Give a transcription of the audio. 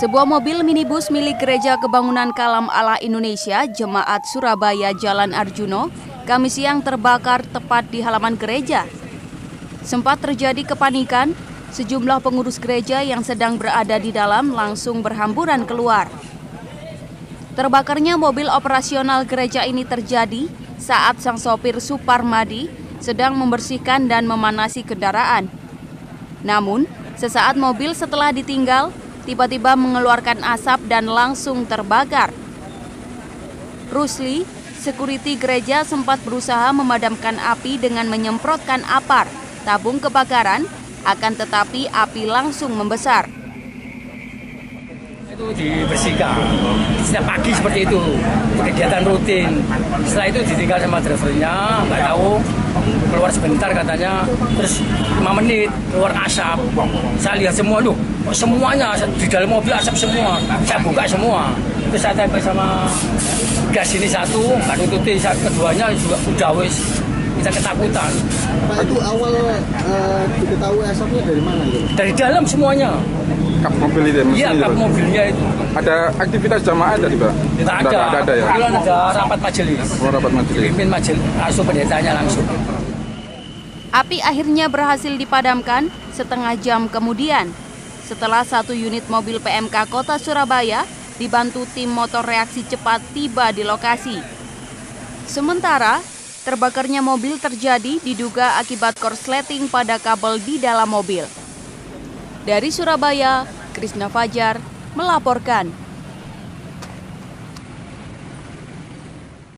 Sebuah mobil minibus milik Gereja Kebangunan Kalam Allah Indonesia, Jemaat Surabaya Jalan Arjuno, kami siang terbakar tepat di halaman gereja. Sempat terjadi kepanikan, sejumlah pengurus gereja yang sedang berada di dalam langsung berhamburan keluar. Terbakarnya mobil operasional gereja ini terjadi saat sang sopir Suparmadi sedang membersihkan dan memanasi kendaraan. Namun, sesaat mobil setelah ditinggal, tiba-tiba mengeluarkan asap dan langsung terbakar. Rusli, security gereja sempat berusaha memadamkan api dengan menyemprotkan apar, tabung kebakaran, akan tetapi api langsung membesar. Itu dibersihkan. Setiap pagi seperti itu. Kegiatan rutin. Setelah itu ditinggal sama drivernya nggak tahu. Keluar sebentar katanya. Terus 5 menit keluar asap. Saya lihat semua loh semuanya di dalam mobil asap semua. Saya buka semua. Terus saya tempel sama gas ini satu nggak nututi. Saya- keduanya juga udah wis kita ketakutan. Pak itu awal eh, diketahui asapnya dari mana gitu? dari dalam semuanya kap mobil itu ya, iya kap mobilnya itu Ada aktivitas jamaah tadi Pak? tidak ada Nggak ada ya? Kebetulan ada rapat majelis Oh, rapat majelis. dipimpin majelis langsung pendetanya langsung Api akhirnya berhasil dipadamkan setengah jam kemudian. Setelah satu unit mobil PMK Kota Surabaya dibantu tim motor reaksi cepat tiba di lokasi. Sementara, terbakarnya mobil terjadi diduga akibat korsleting pada kabel di dalam mobil. Dari Surabaya, Krisna Fajar melaporkan.